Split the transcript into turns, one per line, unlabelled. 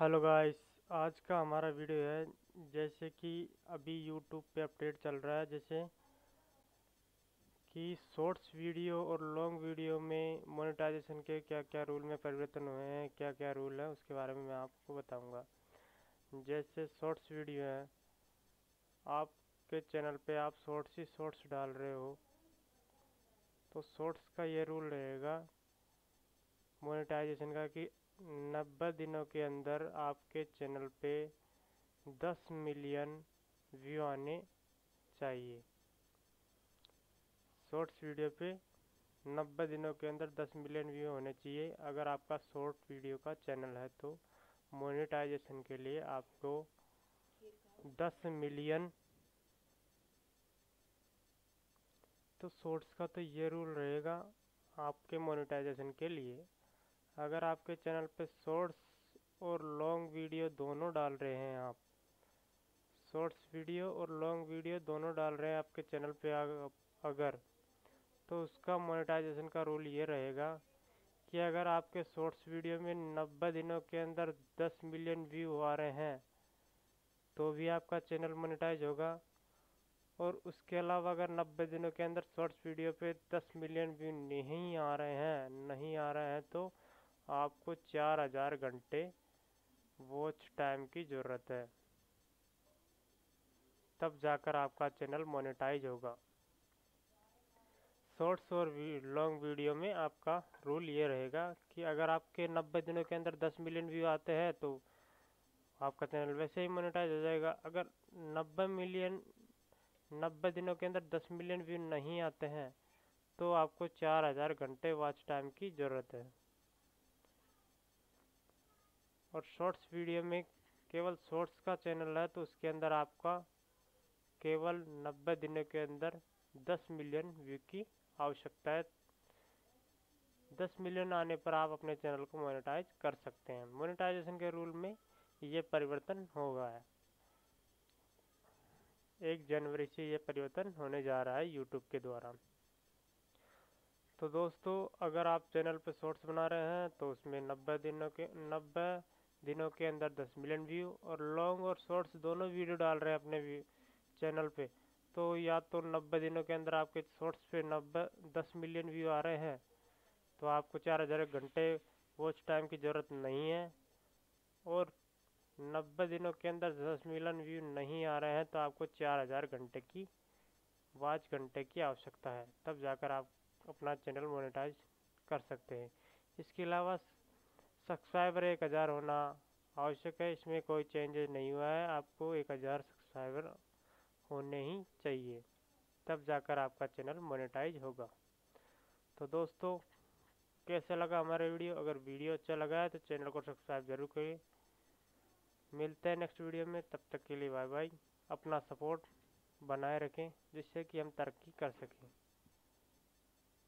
Hello guys, आज का हमारा वीडियो है, जैसे कि अभी यूट्यूब पे अपडेट चल रहा है, जैसे कि शॉर्ट्स वीडियो और लॉन्ग वीडियो में मोनेटाइजेशन के क्या क्या रूल में परिवर्तन हुए हैं क्या क्या रूल है, उसके बारे में मैं आपको बताऊँगा। जैसे शॉर्ट्स वीडियो है, आपके चैनल पे आप शॉर्ट्स ही शॉर्ट्स डाल रहे हो तो शॉर्ट्स का ये रूल रहेगा मोनेटाइजेशन का कि नब्बे दिनों के अंदर आपके चैनल पे 10 मिलियन व्यू आने चाहिए। शॉर्ट्स वीडियो पे 90 दिनों के अंदर 10 मिलियन व्यू होने चाहिए। अगर आपका शॉर्ट वीडियो का चैनल है तो मोनेटाइजेशन के लिए आपको 10 मिलियन। तो शॉर्ट्स का तो ये रूल रहेगा आपके मोनेटाइजेशन के लिए। अगर आपके चैनल पे शॉर्ट्स और लॉन्ग वीडियो दोनों डाल रहे हैं आप, शॉर्ट्स वीडियो और लॉन्ग वीडियो दोनों डाल रहे हैं आपके चैनल पे अगर तो उसका मोनेटाइजेशन का रूल ये रहेगा कि अगर आपके शॉर्ट्स वीडियो में 90 दिनों के अंदर 10 मिलियन व्यू आ रहे हैं तो भी आपका चैनल मोनेटाइज होगा। और उसके अलावा अगर 90 दिनों के अंदर शॉर्ट्स वीडियो पे 10 मिलियन व्यू नहीं आ रहे हैं, नहीं आ रहे हैं तो आपको चार हज़ार घंटे वॉच टाइम की ज़रूरत है। तब जाकर आपका चैनल मोनेटाइज होगा। शॉर्ट्स और लॉन्ग वीडियो में आपका रूल ये रहेगा कि अगर आपके 90 दिनों के अंदर 10 मिलियन व्यू आते हैं तो आपका चैनल वैसे ही मोनेटाइज हो जाएगा। अगर 90 मिलियन 90 दिनों के अंदर 10 मिलियन व्यू नहीं आते हैं तो आपको 4000 घंटे वॉच टाइम की ज़रूरत है। और शॉर्ट्स वीडियो में केवल शॉर्ट्स का चैनल है तो उसके अंदर आपका केवल 90 दिनों के अंदर 10 मिलियन व्यू की आवश्यकता है। 10 मिलियन आने पर आप अपने चैनल को मोनेटाइज कर सकते हैं। मोनेटाइजेशन के रूल में ये परिवर्तन होगा। है एक जनवरी से ये परिवर्तन होने जा रहा है यूट्यूब के द्वारा। तो दोस्तों, अगर आप चैनल पर शॉर्ट्स बना रहे हैं तो उसमें 90 दिनों के 90 दिनों के अंदर 10 मिलियन व्यू और लॉन्ग और शॉर्ट्स दोनों वीडियो डाल रहे हैं अपने चैनल पे। तो या तो 90 दिनों के अंदर आपके शॉर्ट्स पे 90 10 मिलियन व्यू आ रहे हैं। तो आपको चार हज़ार घंटे वॉच टाइम की ज़रूरत नहीं है। और 90 दिनों के अंदर 10 मिलियन व्यू नहीं आ रहे हैं तो आपको चार हज़ार घंटे की वॉच घंटे की आवश्यकता है। तब जाकर आप अपना चैनल मोनेटाइज कर सकते हैं। इसके अलावा सब्सक्राइबर एक हज़ार होना आवश्यक है, इसमें कोई चेंजेस नहीं हुआ है। आपको एक हज़ार सब्सक्राइबर होने ही चाहिए, तब जाकर आपका चैनल मोनेटाइज होगा। तो दोस्तों, कैसे लगा हमारा वीडियो? अगर वीडियो अच्छा लगा है तो चैनल को सब्सक्राइब ज़रूर करिए मिलते हैं नेक्स्ट वीडियो में, तब तक के लिए बाय बाय अपना सपोर्ट बनाए रखें, जिससे कि हम तरक्की कर सकें।